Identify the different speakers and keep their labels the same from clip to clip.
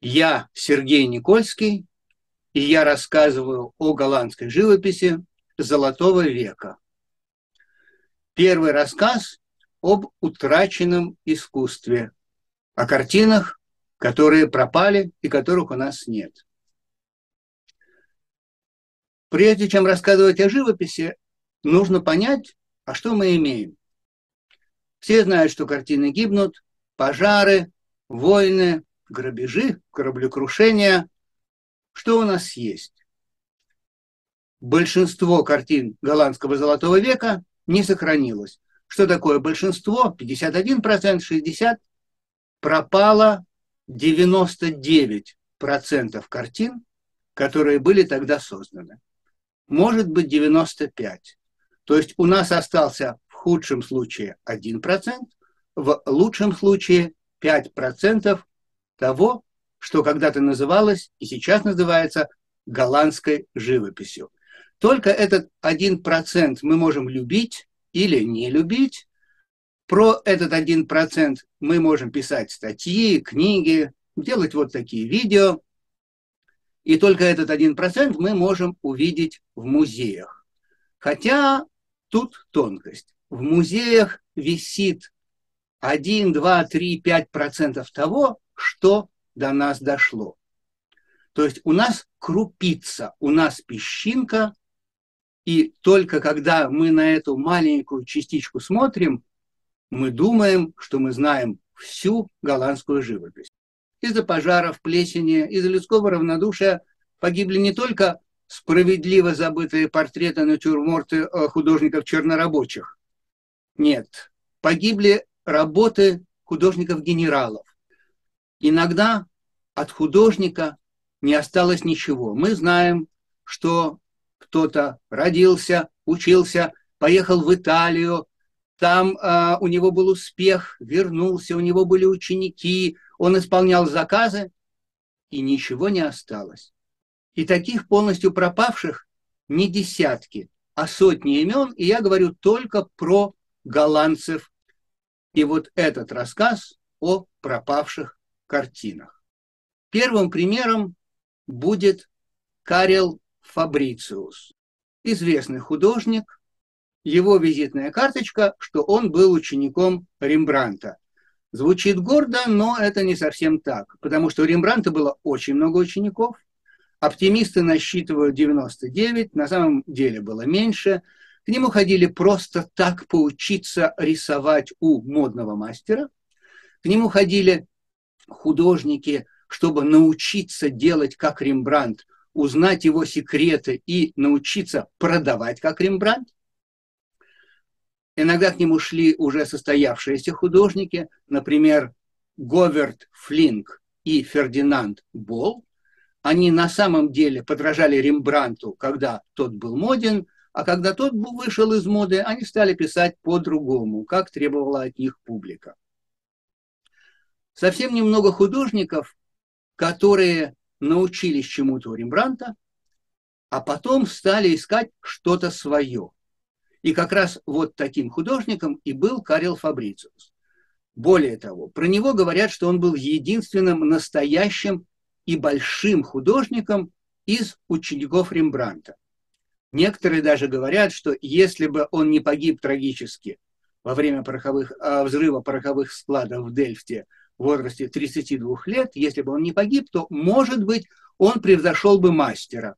Speaker 1: Я Сергей Никольский, и я рассказываю о голландской живописи Золотого века. Первый рассказ об утраченном искусстве, о картинах, которые пропали и которых у нас нет. Прежде чем рассказывать о живописи, нужно понять, а что мы имеем. Все знают, что картины гибнут, пожары, войны, грабежи, кораблекрушения. Что у нас есть? Большинство картин голландского золотого века не сохранилось. Что такое большинство? 51%, 60%. Пропало 99% картин, которые были тогда созданы. Может быть 95%. То есть у нас остался в худшем случае 1%, в лучшем случае 5% того, что когда-то называлось и сейчас называется голландской живописью. Только этот один процент мы можем любить или не любить. Про этот один процент мы можем писать статьи, книги, делать вот такие видео. И только этот один процент мы можем увидеть в музеях. Хотя тут тонкость. В музеях висит 1, 2, 3, 5 процентов того, что до нас дошло. То есть у нас крупица, у нас песчинка, и только когда мы на эту маленькую частичку смотрим, мы думаем, что мы знаем всю голландскую живопись. Из-за пожаров, плесени, из-за людского равнодушия погибли не только справедливо забытые портреты, натюрморты э, художников чернорабочих. Нет, погибли работы художников-генералов, Иногда от художника не осталось ничего. Мы знаем, что кто-то родился, учился, поехал в Италию, там э, у него был успех, вернулся, у него были ученики, он исполнял заказы, и ничего не осталось. И таких полностью пропавших не десятки, а сотни имен, и я говорю только про голландцев. И вот этот рассказ о пропавших картинах. Первым примером будет Карел Фабрициус, известный художник, его визитная карточка, что он был учеником Рембранта. Звучит гордо, но это не совсем так, потому что у Рембранта было очень много учеников. Оптимисты насчитывают 99, на самом деле было меньше. К нему ходили просто так поучиться рисовать у модного мастера. К нему ходили художники, чтобы научиться делать как Рембрандт, узнать его секреты и научиться продавать как Рембрандт. Иногда к нему шли уже состоявшиеся художники, например, Говард Флинк и Фердинанд Болл. Они на самом деле подражали Рембрандту, когда тот был моден, а когда тот вышел из моды, они стали писать по-другому, как требовала от них публика совсем немного художников, которые научились чему-то у Рембранта, а потом стали искать что-то свое. И как раз вот таким художником и был Карел Фабрициус. Более того, про него говорят, что он был единственным настоящим и большим художником из учеников Рембранта. Некоторые даже говорят, что если бы он не погиб трагически во время пороховых, а, взрыва пороховых складов в Дельфте в возрасте 32 лет, если бы он не погиб, то, может быть, он превзошел бы мастера.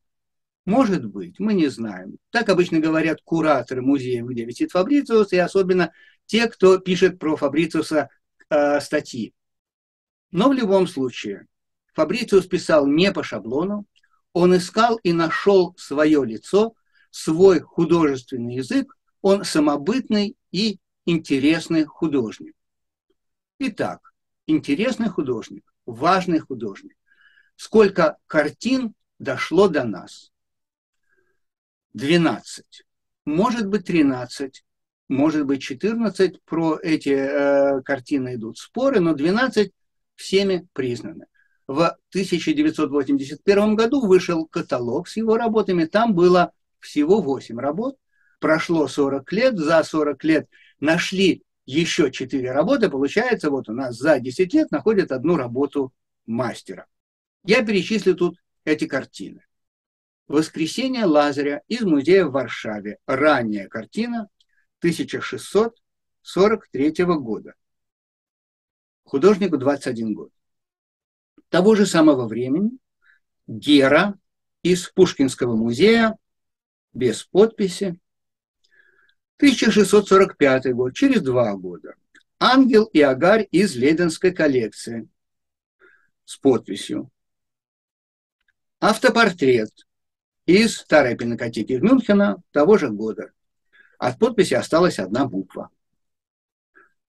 Speaker 1: Может быть, мы не знаем. Так обычно говорят кураторы музея, где висит Фабрициус, и особенно те, кто пишет про Фабрициуса э, статьи. Но в любом случае, Фабрициус писал не по шаблону, он искал и нашел свое лицо, свой художественный язык, он самобытный и интересный художник. Итак, интересный художник, важный художник. Сколько картин дошло до нас? 12. Может быть, 13, может быть, 14. Про эти э, картины идут споры, но 12 всеми признаны. В 1981 году вышел каталог с его работами. Там было всего 8 работ. Прошло 40 лет. За 40 лет нашли еще четыре работы, получается, вот у нас за 10 лет находят одну работу мастера. Я перечислю тут эти картины. «Воскресенье Лазаря» из музея в Варшаве. Ранняя картина 1643 года. Художнику 21 год. Того же самого времени Гера из Пушкинского музея без подписи. 1645 год, через два года. Ангел и Агарь из Лейденской коллекции с подписью. Автопортрет из старой пинокотеки Мюнхена того же года. От подписи осталась одна буква.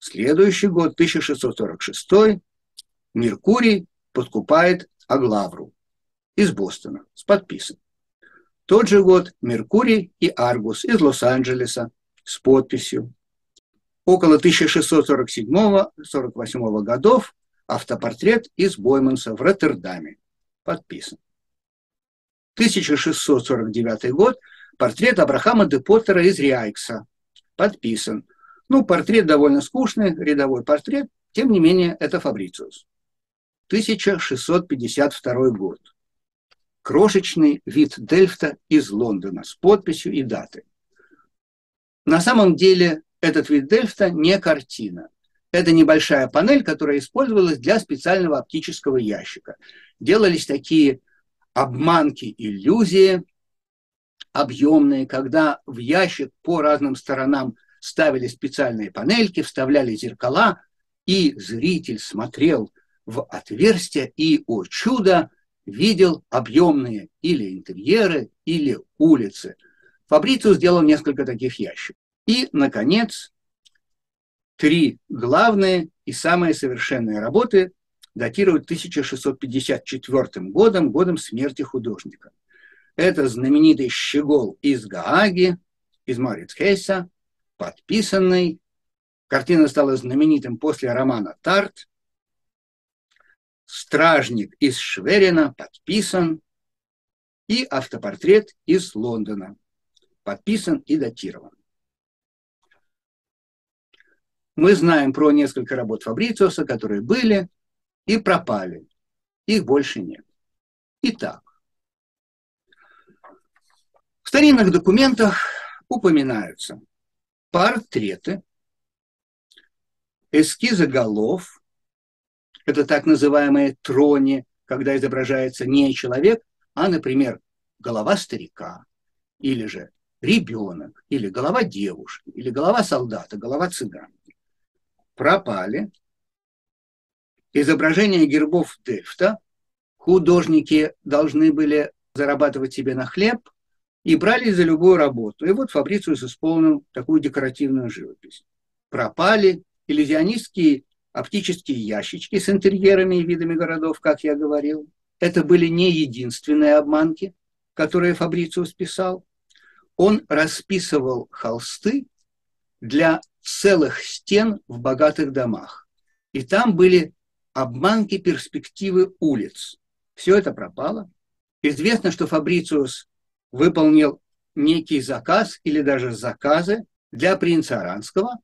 Speaker 1: Следующий год, 1646, Меркурий подкупает Аглавру из Бостона с подписом. Тот же год Меркурий и Аргус из Лос-Анджелеса с подписью. Около 1647-48 годов автопортрет из Бойманса в Роттердаме подписан. 1649 год портрет Абрахама де Поттера из Риайкса подписан. Ну, портрет довольно скучный, рядовой портрет, тем не менее, это Фабрициус. 1652 год. Крошечный вид Дельфта из Лондона с подписью и датой. На самом деле этот вид Дельфта не картина. Это небольшая панель, которая использовалась для специального оптического ящика. Делались такие обманки, иллюзии объемные, когда в ящик по разным сторонам ставили специальные панельки, вставляли зеркала, и зритель смотрел в отверстие и, о чудо, видел объемные или интерьеры, или улицы. Фабрициус сделал несколько таких ящиков. И, наконец, три главные и самые совершенные работы датируют 1654 годом, годом смерти художника. Это знаменитый щегол из Гааги, из Марицхейса, подписанный. Картина стала знаменитым после романа «Тарт». Стражник из Шверина подписан. И автопортрет из Лондона подписан и датирован. Мы знаем про несколько работ Фабрициуса, которые были и пропали. Их больше нет. Итак, в старинных документах упоминаются портреты, эскизы голов, это так называемые трони, когда изображается не человек, а, например, голова старика, или же ребенок, или голова девушки, или голова солдата, голова цыганки. Пропали изображения гербов Дельфта. Художники должны были зарабатывать себе на хлеб и брали за любую работу. И вот Фабрициус исполнил такую декоративную живопись. Пропали иллюзионистские оптические ящички с интерьерами и видами городов, как я говорил. Это были не единственные обманки, которые Фабрициус писал. Он расписывал холсты для целых стен в богатых домах. И там были обманки перспективы улиц. Все это пропало. Известно, что Фабрициус выполнил некий заказ или даже заказы для принца Аранского,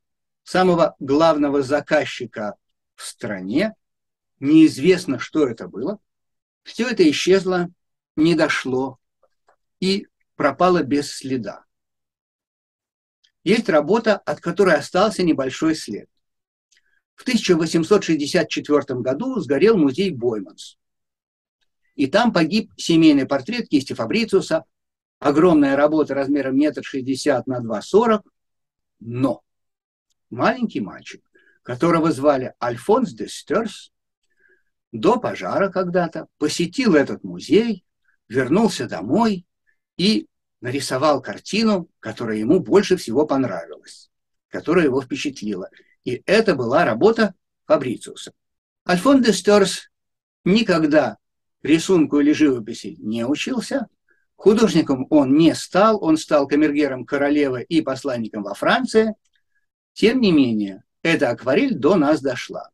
Speaker 1: самого главного заказчика в стране. Неизвестно, что это было. Все это исчезло, не дошло и пропало без следа. Есть работа, от которой остался небольшой след. В 1864 году сгорел музей Бойманс. И там погиб семейный портрет кисти Фабрициуса, огромная работа размером метр шестьдесят на два сорок, но маленький мальчик, которого звали Альфонс де Стерс, до пожара когда-то посетил этот музей, вернулся домой и нарисовал картину, которая ему больше всего понравилась, которая его впечатлила – и это была работа Фабрициуса. Альфон де Стерс никогда рисунку или живописи не учился. Художником он не стал, он стал камергером королевы и посланником во Франции. Тем не менее, эта акварель до нас дошла.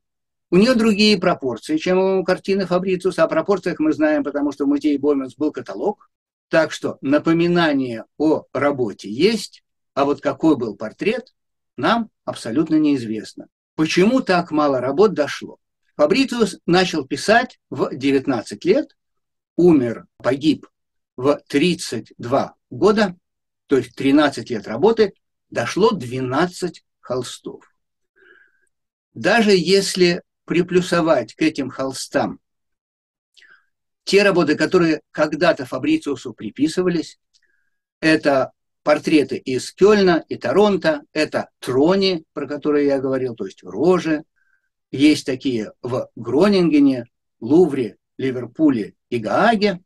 Speaker 1: У нее другие пропорции, чем у картины Фабрициуса. О пропорциях мы знаем, потому что в музее Бойманс был каталог. Так что напоминание о работе есть, а вот какой был портрет, нам абсолютно неизвестно. Почему так мало работ дошло? Фабрициус начал писать в 19 лет, умер, погиб в 32 года, то есть 13 лет работы, дошло 12 холстов. Даже если приплюсовать к этим холстам те работы, которые когда-то Фабрициусу приписывались, это портреты из Кёльна и Торонто, это трони, про которые я говорил, то есть рожи. Есть такие в Гронингене, Лувре, Ливерпуле и Гааге.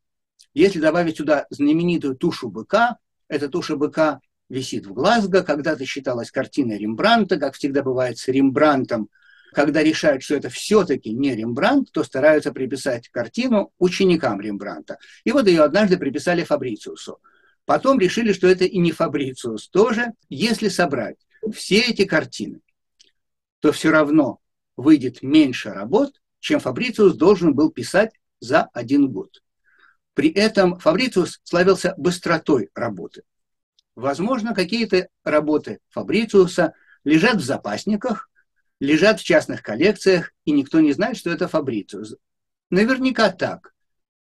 Speaker 1: Если добавить сюда знаменитую тушу быка, эта туша быка висит в Глазго, когда-то считалась картиной Рембранта, как всегда бывает с Рембрантом. Когда решают, что это все-таки не Рембрандт, то стараются приписать картину ученикам Рембранта. И вот ее однажды приписали Фабрициусу. Потом решили, что это и не Фабрициус тоже. Если собрать все эти картины, то все равно выйдет меньше работ, чем Фабрициус должен был писать за один год. При этом Фабрициус славился быстротой работы. Возможно, какие-то работы Фабрициуса лежат в запасниках, лежат в частных коллекциях, и никто не знает, что это Фабрициус. Наверняка так.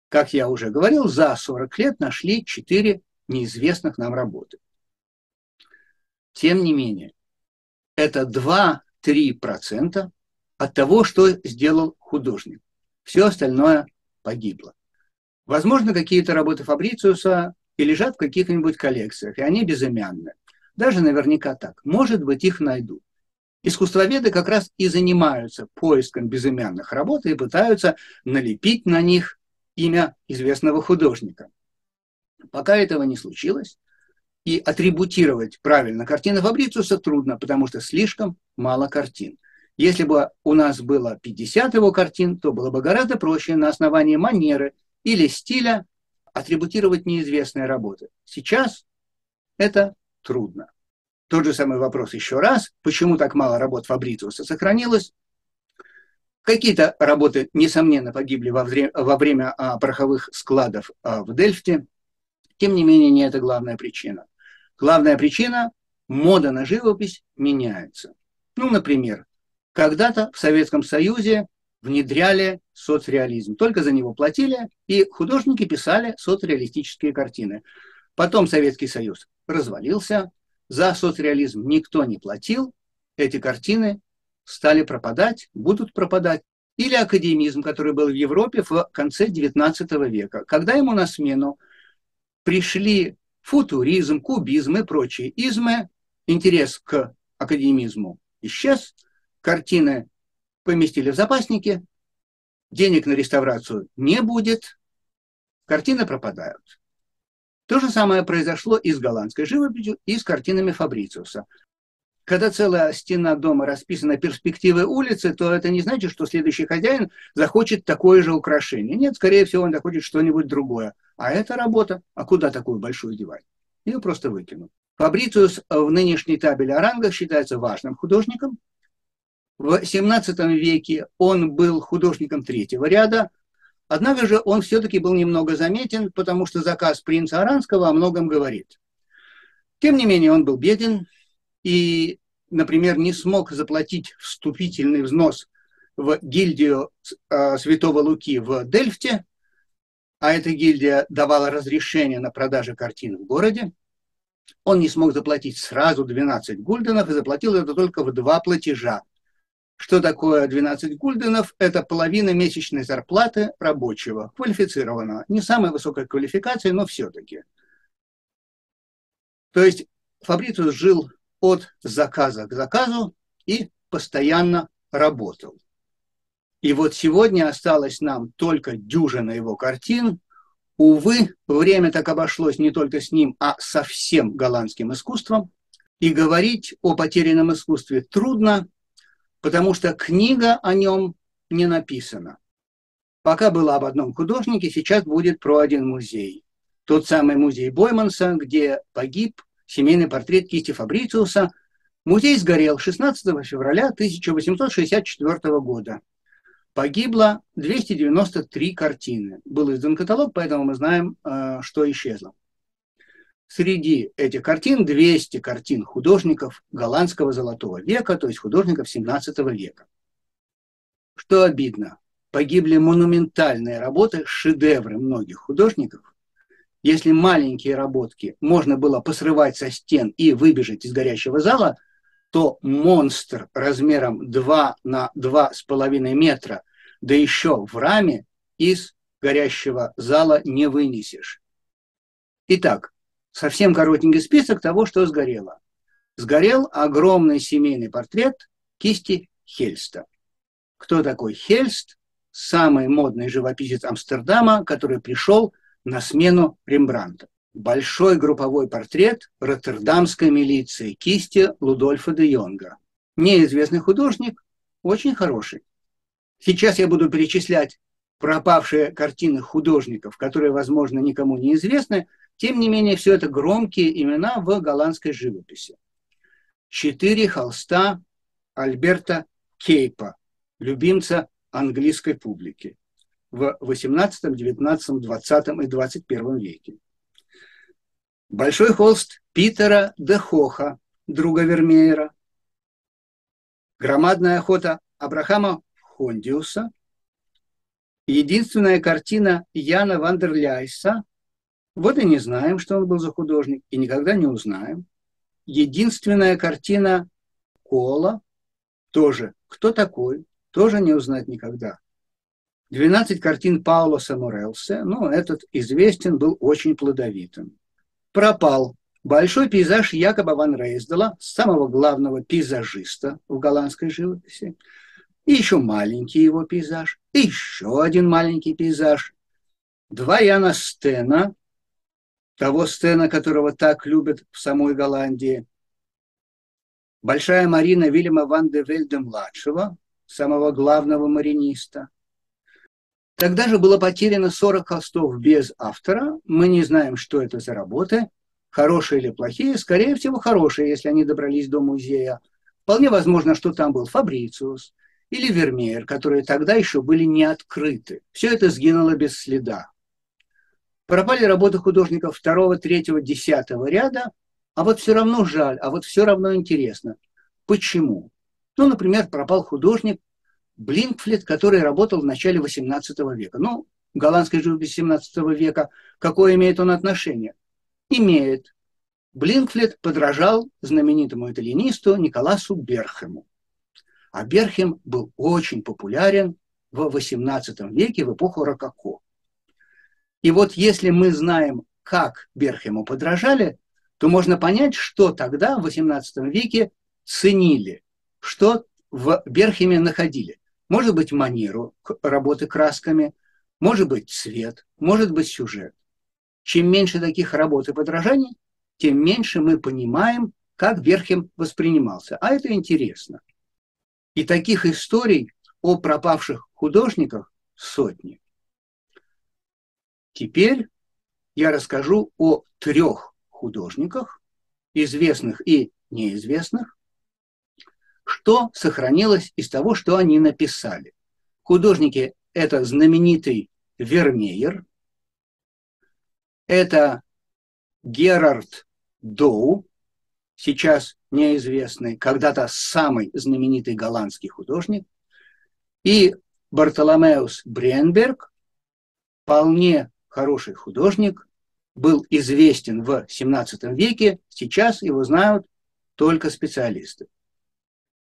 Speaker 1: Как я уже говорил, за 40 лет нашли 4 неизвестных нам работы. Тем не менее, это 2-3% от того, что сделал художник. Все остальное погибло. Возможно, какие-то работы Фабрициуса и лежат в каких-нибудь коллекциях, и они безымянны. Даже наверняка так. Может быть, их найдут. Искусствоведы как раз и занимаются поиском безымянных работ и пытаются налепить на них имя известного художника. Пока этого не случилось, и атрибутировать правильно картины Фабрициуса трудно, потому что слишком мало картин. Если бы у нас было 50 его картин, то было бы гораздо проще на основании манеры или стиля атрибутировать неизвестные работы. Сейчас это трудно. Тот же самый вопрос еще раз. Почему так мало работ Фабрициуса сохранилось? Какие-то работы, несомненно, погибли во, время, во время а, пороховых складов а, в Дельфте. Тем не менее, не это главная причина. Главная причина – мода на живопись меняется. Ну, например, когда-то в Советском Союзе внедряли соцреализм. Только за него платили, и художники писали соцреалистические картины. Потом Советский Союз развалился, за соцреализм никто не платил, эти картины стали пропадать, будут пропадать. Или академизм, который был в Европе в конце XIX века, когда ему на смену пришли футуризм, кубизм и прочие измы, интерес к академизму исчез, картины поместили в запасники, денег на реставрацию не будет, картины пропадают. То же самое произошло и с голландской живописью, и с картинами Фабрициуса. Когда целая стена дома расписана перспективой улицы, то это не значит, что следующий хозяин захочет такое же украшение. Нет, скорее всего, он захочет что-нибудь другое. А это работа. А куда такую большую девать? Ее просто выкинут. Фабрициус в нынешней табеле о рангах считается важным художником. В 17 веке он был художником третьего ряда, однако же он все-таки был немного заметен, потому что заказ принца Аранского о многом говорит. Тем не менее, он был беден и, например, не смог заплатить вступительный взнос в гильдию э, Святого Луки в Дельфте, а эта гильдия давала разрешение на продажу картин в городе, он не смог заплатить сразу 12 гульденов и заплатил это только в два платежа. Что такое 12 гульденов? Это половина месячной зарплаты рабочего, квалифицированного. Не самой высокой квалификации, но все-таки. То есть Фабрициус жил от заказа к заказу и постоянно работал. И вот сегодня осталось нам только дюжина его картин. Увы, время так обошлось не только с ним, а со всем голландским искусством. И говорить о потерянном искусстве трудно, потому что книга о нем не написана. Пока было об одном художнике, сейчас будет про один музей. Тот самый музей Бойманса, где погиб семейный портрет кисти Фабрициуса. Музей сгорел 16 февраля 1864 года погибло 293 картины. Был издан каталог, поэтому мы знаем, э, что исчезло. Среди этих картин 200 картин художников голландского золотого века, то есть художников 17 века. Что обидно, погибли монументальные работы, шедевры многих художников. Если маленькие работки можно было посрывать со стен и выбежать из горящего зала, то монстр размером 2 на 2,5 метра, да еще в раме, из горящего зала не вынесешь. Итак, совсем коротенький список того, что сгорело. Сгорел огромный семейный портрет кисти Хельста. Кто такой Хельст? Самый модный живописец Амстердама, который пришел на смену Рембранта. Большой групповой портрет роттердамской милиции кисти Лудольфа де Йонга. Неизвестный художник, очень хороший. Сейчас я буду перечислять пропавшие картины художников, которые, возможно, никому не известны, тем не менее, все это громкие имена в голландской живописи. Четыре холста Альберта Кейпа, любимца английской публики в XVIII, XIX, XX и XXI веке. Большой холст Питера де Хоха, друга Вермеера. Громадная охота Абрахама Хондиуса. Единственная картина Яна Вандерляйса – вот и не знаем, что он был за художник, и никогда не узнаем. Единственная картина Кола тоже. Кто такой? Тоже не узнать никогда. 12 картин Паула Самурелса, ну, этот известен, был очень плодовитым. Пропал большой пейзаж Якоба ван Рейсдала, самого главного пейзажиста в голландской живописи. И еще маленький его пейзаж, и еще один маленький пейзаж. Два Яна Стена, того Стена, которого так любят в самой Голландии, Большая Марина Вильяма ван де Вельде-младшего, самого главного мариниста. Тогда же было потеряно 40 холстов без автора. Мы не знаем, что это за работы, хорошие или плохие. Скорее всего, хорошие, если они добрались до музея. Вполне возможно, что там был Фабрициус или Вермеер, которые тогда еще были не открыты. Все это сгинуло без следа. Пропали работы художников второго, третьего, десятого ряда, а вот все равно жаль, а вот все равно интересно. Почему? Ну, например, пропал художник Блинкфлет, который работал в начале XVIII века. Ну, голландской живописи XVII века, какое имеет он отношение? Имеет. Блинкфлет подражал знаменитому итальянисту Николасу Берхему. А Берхем был очень популярен в XVIII веке, в эпоху Рококо. И вот если мы знаем, как Берхему подражали, то можно понять, что тогда, в XVIII веке, ценили, что в Берхеме находили. Может быть, манеру работы красками, может быть, цвет, может быть, сюжет. Чем меньше таких работ и подражаний, тем меньше мы понимаем, как Берхем воспринимался. А это интересно. И таких историй о пропавших художниках сотни. Теперь я расскажу о трех художниках, известных и неизвестных, что сохранилось из того, что они написали. Художники – это знаменитый Вермеер, это Герард Доу, сейчас неизвестный, когда-то самый знаменитый голландский художник, и Бартоломеус Бренберг, вполне хороший художник, был известен в XVII веке, сейчас его знают только специалисты.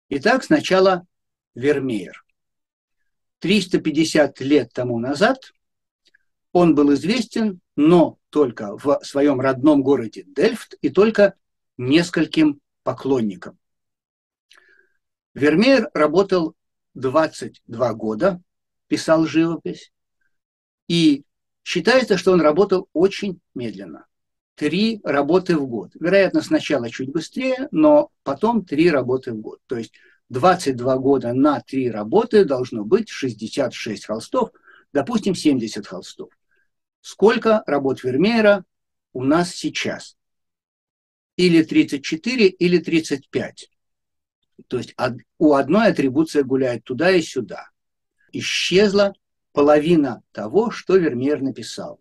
Speaker 1: Итак, сначала Вермеер. 350 лет тому назад он был известен, но только в своем родном городе Дельфт и только нескольким поклонникам. Вермеер работал 22 года, писал живопись, и Считается, что он работал очень медленно. Три работы в год. Вероятно, сначала чуть быстрее, но потом три работы в год. То есть 22 года на три работы должно быть 66 холстов, допустим, 70 холстов. Сколько работ Вермеера у нас сейчас? Или 34, или 35. То есть у одной атрибуция гуляет туда и сюда. Исчезла половина того, что Вермеер написал.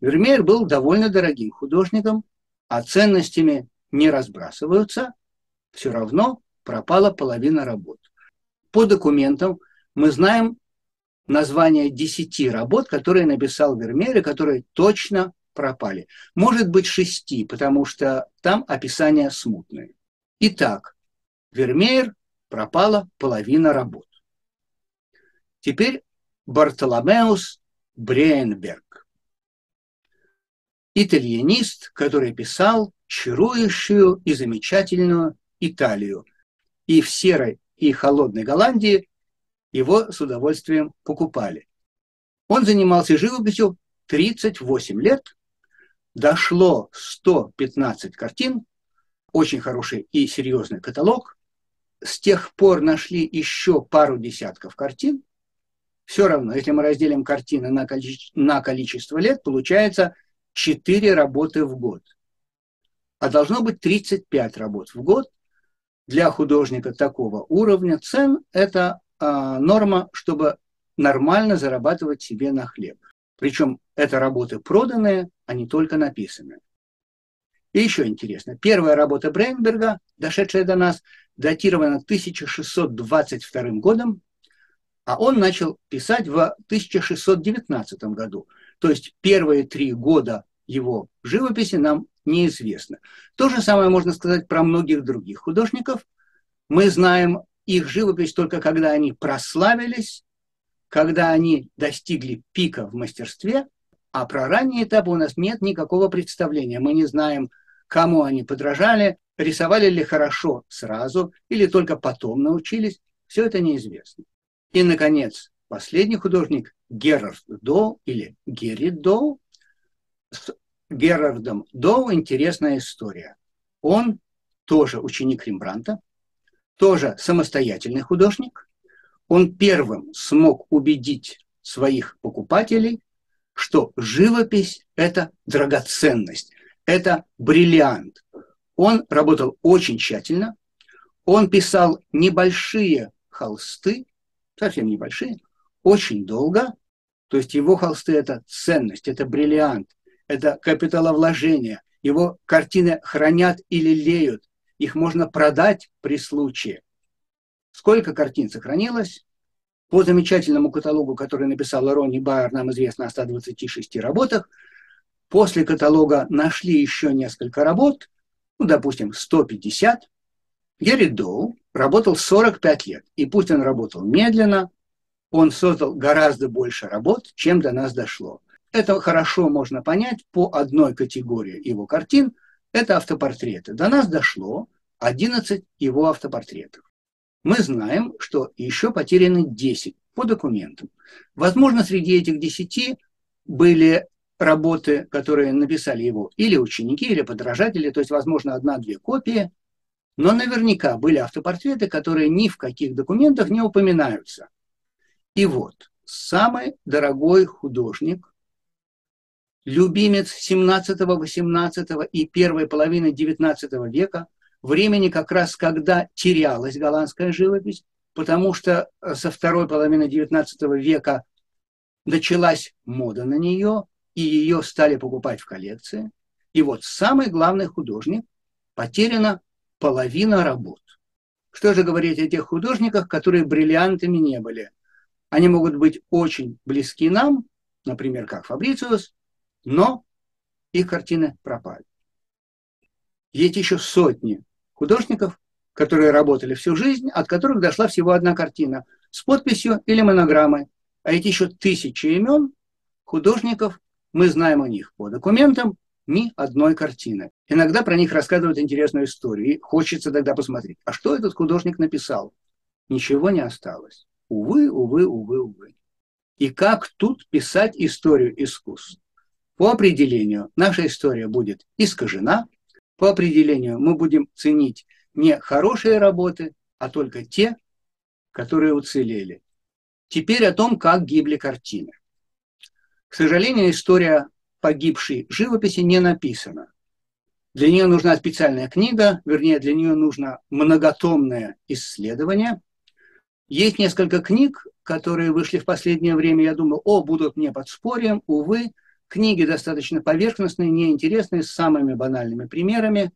Speaker 1: Вермеер был довольно дорогим художником, а ценностями не разбрасываются, все равно пропала половина работ. По документам мы знаем название десяти работ, которые написал Вермеер и которые точно пропали. Может быть, шести, потому что там описания смутные. Итак, Вермеер пропала половина работ. Теперь Бартоломеус Брейнберг. Итальянист, который писал чарующую и замечательную Италию. И в серой и холодной Голландии его с удовольствием покупали. Он занимался живописью 38 лет, дошло 115 картин, очень хороший и серьезный каталог. С тех пор нашли еще пару десятков картин. Все равно, если мы разделим картины на, количе- на количество лет, получается 4 работы в год. А должно быть 35 работ в год. Для художника такого уровня цен это а, норма, чтобы нормально зарабатывать себе на хлеб. Причем это работы проданные, а не только написанные. И еще интересно, первая работа Брейнберга, дошедшая до нас, датирована 1622 годом, а он начал писать в 1619 году. То есть первые три года его живописи нам неизвестно. То же самое можно сказать про многих других художников. Мы знаем их живопись только когда они прославились, когда они достигли пика в мастерстве, а про ранние этапы у нас нет никакого представления. Мы не знаем, кому они подражали, рисовали ли хорошо сразу или только потом научились. Все это неизвестно. И, наконец, последний художник Герард Доу или Геррит Доу. С Герардом Доу интересная история. Он тоже ученик Рембранта, тоже самостоятельный художник. Он первым смог убедить своих покупателей, что живопись – это драгоценность, это бриллиант. Он работал очень тщательно, он писал небольшие холсты, совсем небольшие, очень долго, то есть его холсты – это ценность, это бриллиант, это капиталовложение, его картины хранят или леют, их можно продать при случае. Сколько картин сохранилось? По замечательному каталогу, который написал Ронни Байер, нам известно о 126 работах. После каталога нашли еще несколько работ, ну, допустим, 150. Герри Доу работал 45 лет, и пусть он работал медленно, он создал гораздо больше работ, чем до нас дошло. Это хорошо можно понять по одной категории его картин, это автопортреты. До нас дошло 11 его автопортретов. Мы знаем, что еще потеряны 10 по документам. Возможно, среди этих 10 были работы, которые написали его или ученики, или подражатели, то есть, возможно, одна-две копии, но наверняка были автопортреты, которые ни в каких документах не упоминаются. И вот, самый дорогой художник любимец 17, 18 и первой половины 19 века, времени как раз когда терялась голландская живопись, потому что э, со второй половины 19 века началась мода на нее, и ее стали покупать в коллекции. И вот самый главный художник потеряна половина работ. Что же говорить о тех художниках, которые бриллиантами не были? Они могут быть очень близки нам, например, как Фабрициус, но их картины пропали. Есть еще сотни художников, которые работали всю жизнь, от которых дошла всего одна картина с подписью или монограммой. А эти еще тысячи имен художников, мы знаем о них по документам, ни одной картины. Иногда про них рассказывают интересную историю, и хочется тогда посмотреть, а что этот художник написал? Ничего не осталось. Увы, увы, увы, увы. И как тут писать историю искусств? По определению наша история будет искажена. По определению мы будем ценить не хорошие работы, а только те, которые уцелели. Теперь о том, как гибли картины. К сожалению, история погибшей живописи не написана. Для нее нужна специальная книга, вернее, для нее нужно многотомное исследование. Есть несколько книг, которые вышли в последнее время, я думаю, о, будут мне подспорьем. Увы, Книги достаточно поверхностные, неинтересные, с самыми банальными примерами.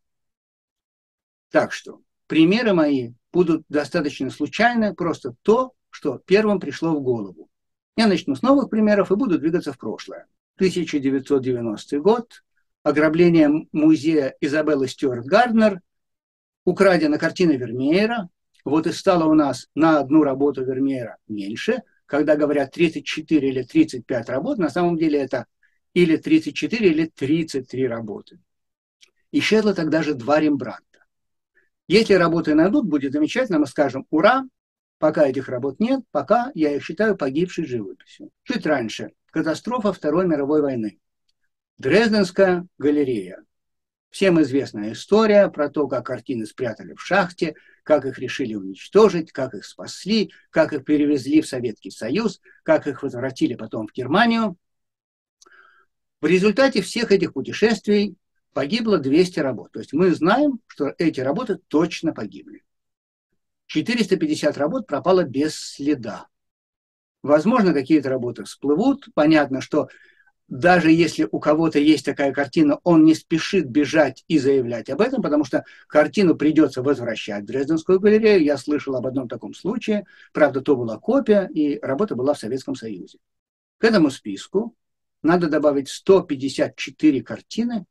Speaker 1: Так что примеры мои будут достаточно случайны, просто то, что первым пришло в голову. Я начну с новых примеров и буду двигаться в прошлое. 1990 год, ограбление музея Изабеллы Стюарт Гарднер, украдена картина Вермеера, вот и стало у нас на одну работу Вермеера меньше, когда говорят 34 или 35 работ, на самом деле это или 34, или 33 работы. Исчезло тогда же два Рембранта. Если работы найдут, будет замечательно, мы скажем «Ура!», пока этих работ нет, пока я их считаю погибшей живописью. Чуть раньше – катастрофа Второй мировой войны. Дрезденская галерея. Всем известная история про то, как картины спрятали в шахте, как их решили уничтожить, как их спасли, как их перевезли в Советский Союз, как их возвратили потом в Германию. В результате всех этих путешествий погибло 200 работ. То есть мы знаем, что эти работы точно погибли. 450 работ пропало без следа. Возможно, какие-то работы всплывут. Понятно, что даже если у кого-то есть такая картина, он не спешит бежать и заявлять об этом, потому что картину придется возвращать в Дрезденскую галерею. Я слышал об одном таком случае. Правда, то была копия, и работа была в Советском Союзе. К этому списку надо добавить 154 картины,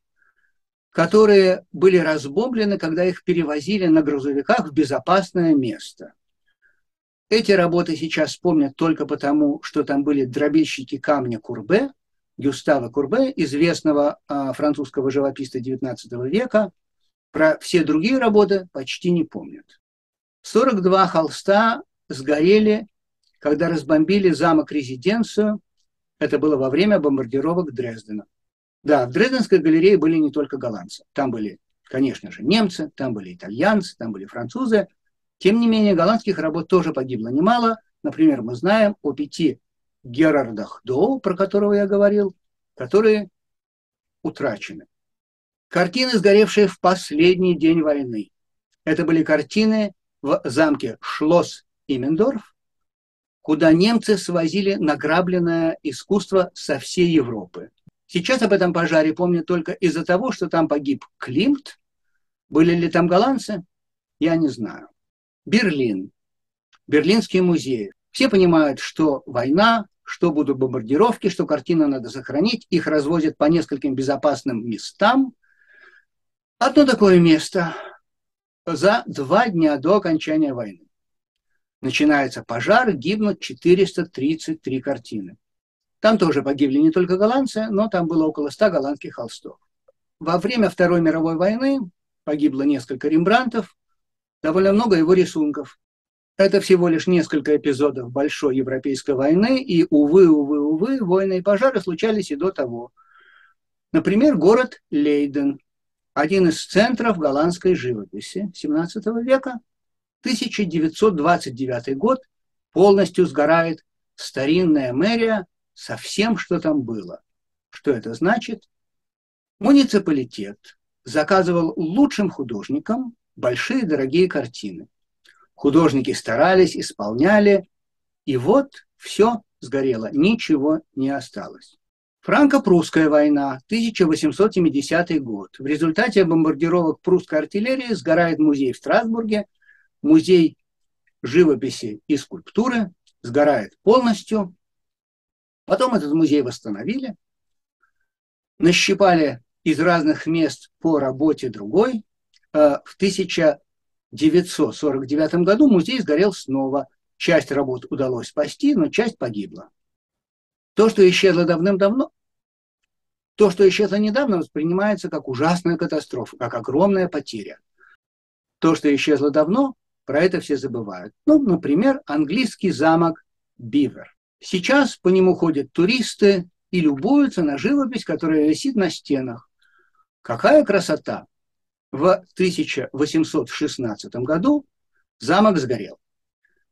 Speaker 1: которые были разбомблены, когда их перевозили на грузовиках в безопасное место. Эти работы сейчас помнят только потому, что там были дробильщики камня Курбе, Гюстава Курбе, известного а, французского живописца XIX века. Про все другие работы почти не помнят. 42 холста сгорели, когда разбомбили замок-резиденцию. Это было во время бомбардировок Дрездена. Да, в Дрезденской галерее были не только голландцы. Там были, конечно же, немцы, там были итальянцы, там были французы. Тем не менее, голландских работ тоже погибло немало. Например, мы знаем о пяти Герардах Доу, про которого я говорил, которые утрачены. Картины, сгоревшие в последний день войны. Это были картины в замке Шлосс Имендорф, куда немцы свозили награбленное искусство со всей Европы. Сейчас об этом пожаре помню только из-за того, что там погиб Климт. Были ли там голландцы? Я не знаю. Берлин. Берлинский музей. Все понимают, что война, что будут бомбардировки, что картины надо сохранить. Их развозят по нескольким безопасным местам. Одно такое место за два дня до окончания войны. Начинается пожар, гибнут 433 картины. Там тоже погибли не только голландцы, но там было около 100 голландских холстов. Во время Второй мировой войны погибло несколько рембрантов, довольно много его рисунков. Это всего лишь несколько эпизодов Большой Европейской войны, и, увы, увы, увы, войны и пожары случались и до того. Например, город Лейден, один из центров голландской живописи XVII века. 1929 год полностью сгорает старинная мэрия со всем, что там было. Что это значит? Муниципалитет заказывал лучшим художникам большие дорогие картины. Художники старались, исполняли, и вот все сгорело, ничего не осталось. Франко-прусская война, 1870 год. В результате бомбардировок прусской артиллерии сгорает музей в Страсбурге, музей живописи и скульптуры сгорает полностью, Потом этот музей восстановили, нащипали из разных мест по работе другой. Э, в 1949 году музей сгорел снова. Часть работ удалось спасти, но часть погибла. То, что исчезло давным-давно, то, что исчезло недавно, воспринимается как ужасная катастрофа, как огромная потеря. То, что исчезло давно, про это все забывают. Ну, например, английский замок Бивер. Сейчас по нему ходят туристы и любуются на живопись, которая висит на стенах. Какая красота! В 1816 году замок сгорел.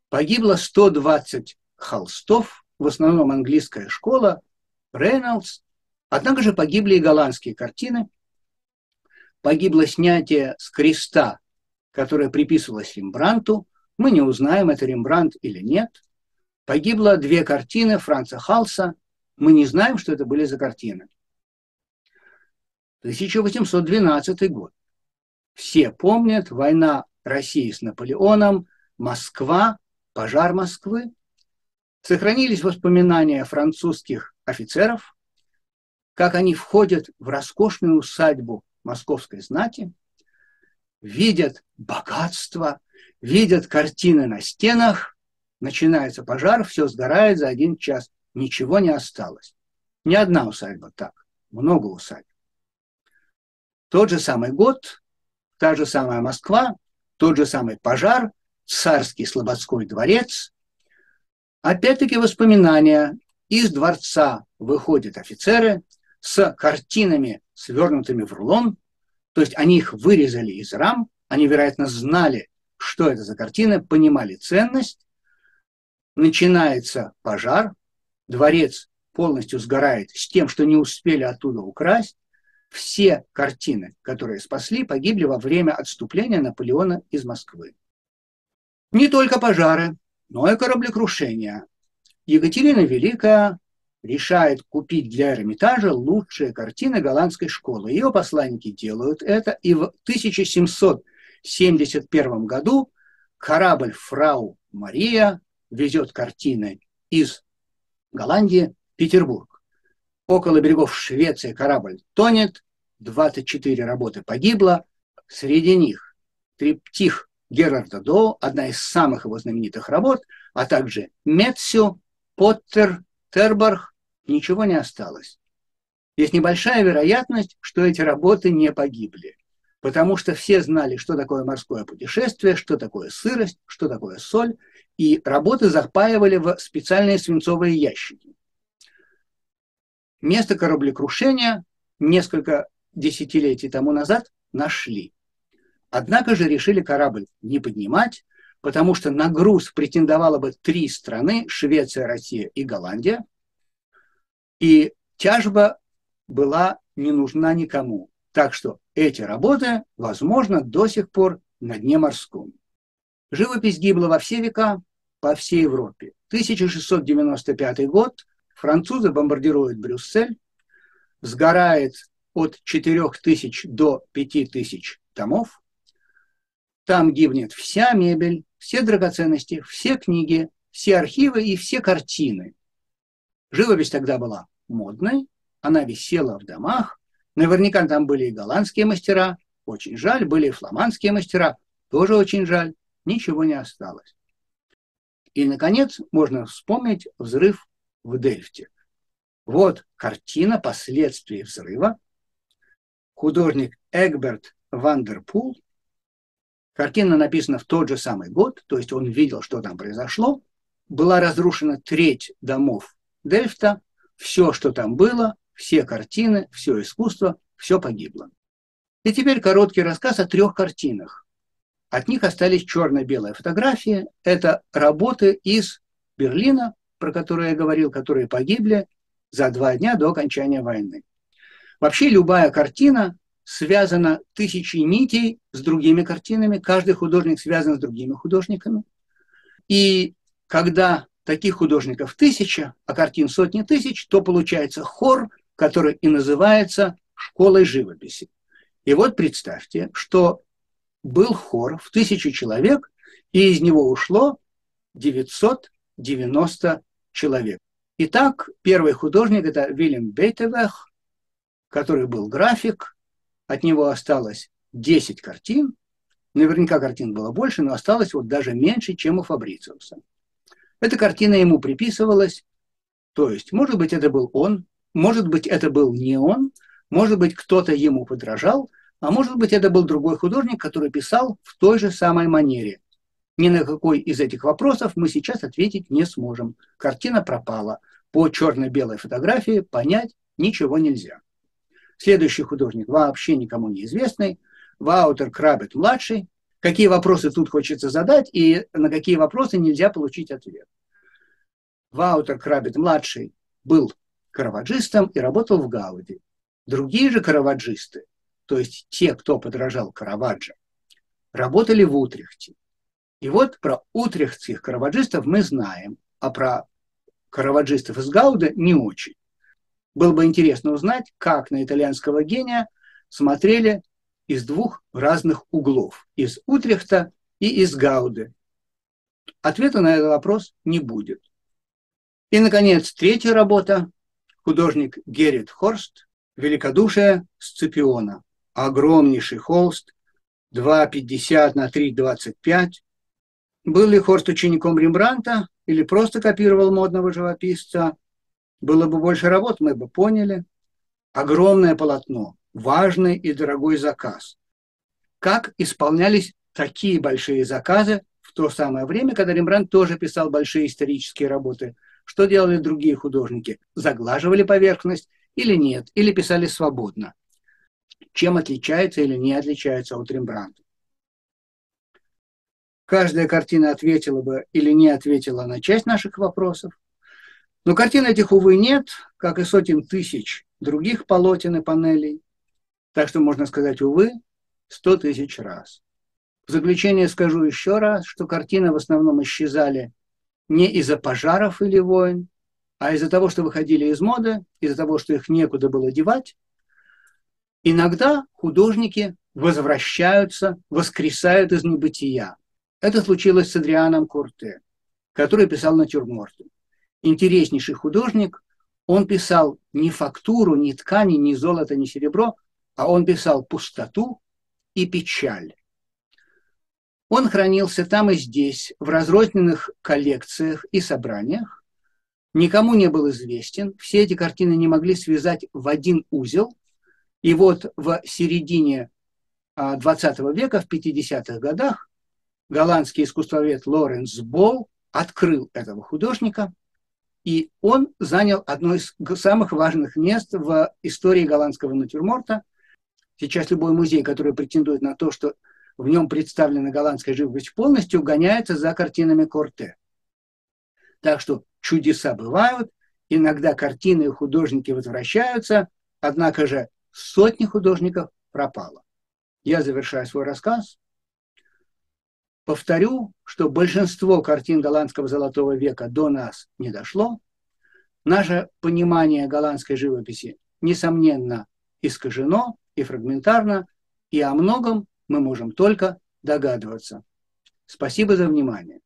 Speaker 1: Погибло 120 холстов, в основном английская школа, Рейнольдс. Однако же погибли и голландские картины. Погибло снятие с креста, которое приписывалось Рембранту. Мы не узнаем, это Рембрандт или нет. Погибло две картины Франца Халса. Мы не знаем, что это были за картины. 1812 год. Все помнят война России с Наполеоном, Москва, пожар Москвы. Сохранились воспоминания французских офицеров, как они входят в роскошную усадьбу московской знати, видят богатство, видят картины на стенах, начинается пожар, все сгорает за один час, ничего не осталось. Ни одна усадьба так, много усадьб. Тот же самый год, та же самая Москва, тот же самый пожар, царский Слободской дворец. Опять-таки воспоминания. Из дворца выходят офицеры с картинами, свернутыми в рулон, то есть они их вырезали из рам, они, вероятно, знали, что это за картины, понимали ценность. Начинается пожар, дворец полностью сгорает с тем, что не успели оттуда украсть. Все картины, которые спасли, погибли во время отступления Наполеона из Москвы. Не только пожары, но и кораблекрушения. Екатерина Великая решает купить для Эрмитажа лучшие картины голландской школы. Ее посланники делают это, и в 1771 году корабль «Фрау Мария» везет картины из Голландии в Петербург. Около берегов Швеции корабль тонет, 24 работы погибло, среди них триптих Герарда Доу, одна из самых его знаменитых работ, а также Метсю, Поттер, Тербарх, ничего не осталось. Есть небольшая вероятность, что эти работы не погибли, потому что все знали, что такое морское путешествие, что такое сырость, что такое соль, и работы запаивали в специальные свинцовые ящики. Место кораблекрушения несколько десятилетий тому назад нашли. Однако же решили корабль не поднимать, потому что на груз претендовало бы три страны – Швеция, Россия и Голландия. И тяжба была не нужна никому. Так что эти работы, возможно, до сих пор на дне морском. Живопись гибла во все века по всей Европе. 1695 год, французы бомбардируют Брюссель, сгорает от 4000 до 5000 томов, там гибнет вся мебель, все драгоценности, все книги, все архивы и все картины. Живопись тогда была модной, она висела в домах. Наверняка там были и голландские мастера, очень жаль, были и фламандские мастера, тоже очень жаль, ничего не осталось. И, наконец, можно вспомнить взрыв в Дельфте. Вот картина последствий взрыва. Художник Эгберт ван дер Пул Картина написана в тот же самый год, то есть он видел, что там произошло. Была разрушена треть домов Дельфта, все, что там было, все картины, все искусство, все погибло. И теперь короткий рассказ о трех картинах. От них остались черно-белые фотографии. Это работы из Берлина, про которые я говорил, которые погибли за два дня до окончания войны. Вообще любая картина связано тысячи нитей с другими картинами, каждый художник связан с другими художниками. И когда таких художников тысяча, а картин сотни тысяч, то получается хор, который и называется школой живописи. И вот представьте, что был хор в тысячу человек, и из него ушло 990 человек. Итак, первый художник – это Вильям Бейтевех, который был график, от него осталось 10 картин. Наверняка картин было больше, но осталось вот даже меньше, чем у Фабрициуса. Эта картина ему приписывалась, то есть, может быть, это был он, может быть, это был не он, может быть, кто-то ему подражал, а может быть, это был другой художник, который писал в той же самой манере. Ни на какой из этих вопросов мы сейчас ответить не сможем. Картина пропала. По черно-белой фотографии понять ничего нельзя. Следующий художник вообще никому не известный, Ваутер Крабет-младший. Какие вопросы тут хочется задать и на какие вопросы нельзя получить ответ. Ваутер Крабет-младший был караваджистом и работал в Гауди. Другие же караваджисты, то есть те, кто подражал Караваджо, работали в Утрехте. И вот про утрехтских караваджистов мы знаем, а про караваджистов из Гауда не очень. Было бы интересно узнать, как на итальянского гения смотрели из двух разных углов, из Утрехта и из Гауды. Ответа на этот вопрос не будет. И, наконец, третья работа. Художник Геррит Хорст «Великодушие Сципиона». Огромнейший холст, 2,50 на 3,25. Был ли Хорст учеником Рембранта или просто копировал модного живописца? Было бы больше работ, мы бы поняли. Огромное полотно, важный и дорогой заказ. Как исполнялись такие большие заказы в то самое время, когда Рембрандт тоже писал большие исторические работы. Что делали другие художники? Заглаживали поверхность или нет, или писали свободно. Чем отличается или не отличается от Рембрандта? Каждая картина ответила бы или не ответила на часть наших вопросов. Но картин этих, увы, нет, как и сотен тысяч других полотен и панелей. Так что можно сказать, увы, сто тысяч раз. В заключение скажу еще раз, что картины в основном исчезали не из-за пожаров или войн, а из-за того, что выходили из моды, из-за того, что их некуда было девать. Иногда художники возвращаются, воскресают из небытия. Это случилось с Адрианом Курте, который писал натюрморты. Интереснейший художник, он писал не фактуру, не ткани, не золото, не серебро, а он писал пустоту и печаль. Он хранился там и здесь, в разрозненных коллекциях и собраниях. Никому не был известен. Все эти картины не могли связать в один узел. И вот в середине 20 а, века, в 50-х годах, голландский искусствовед Лоренс Болл открыл этого художника, и он занял одно из самых важных мест в истории голландского натюрморта. Сейчас любой музей, который претендует на то, что в нем представлена голландская живопись полностью, гоняется за картинами Корте. Так что чудеса бывают, иногда картины и художники возвращаются, однако же сотни художников пропало. Я завершаю свой рассказ. Повторю, что большинство картин голландского золотого века до нас не дошло. Наше понимание голландской живописи, несомненно, искажено и фрагментарно, и о многом мы можем только догадываться. Спасибо за внимание.